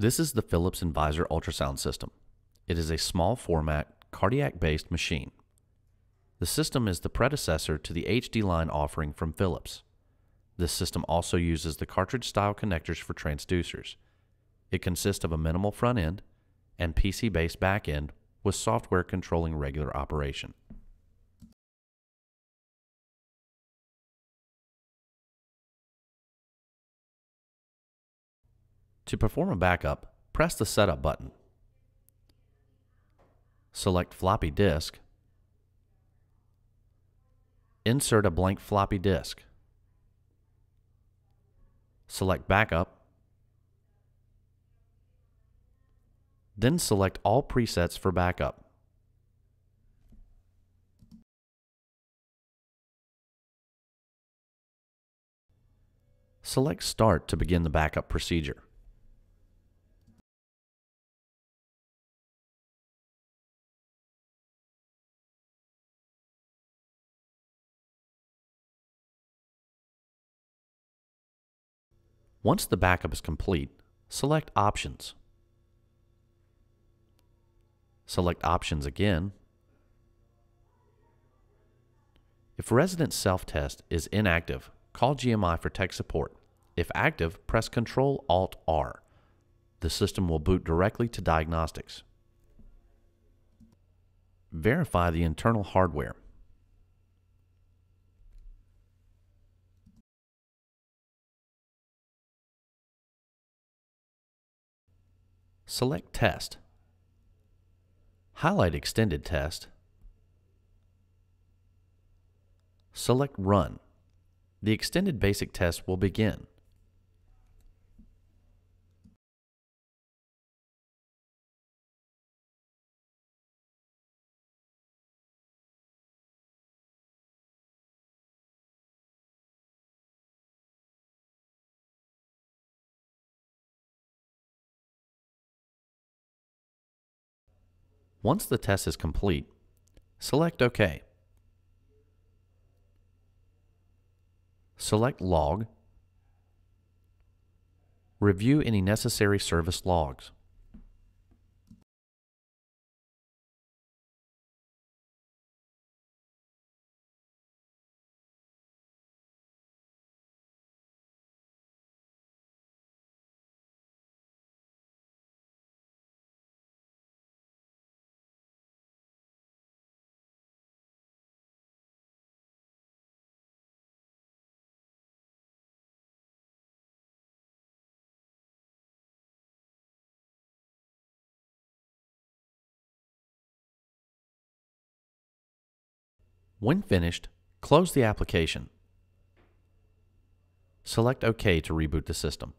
This is the Philips Envisor ultrasound system. It is a small format, cardiac based machine. The system is the predecessor to the HD line offering from Philips. This system also uses the cartridge style connectors for transducers. It consists of a minimal front end and PC based back end with software controlling regular operation. To perform a backup, press the Setup button. Select Floppy Disk. Insert a blank floppy disk. Select Backup. Then select all presets for backup. Select Start to begin the backup procedure. Once the backup is complete, select Options. Select Options again. If Resident Self-Test is inactive, call GMI for tech support. If active, press Ctrl-Alt-R. The system will boot directly to diagnostics. Verify the internal hardware. Select Test. Highlight Extended Test. Select Run. The extended basic test will begin. Once the test is complete, select OK. Select Log. Review any necessary service logs. When finished, close the application. Select OK to reboot the system.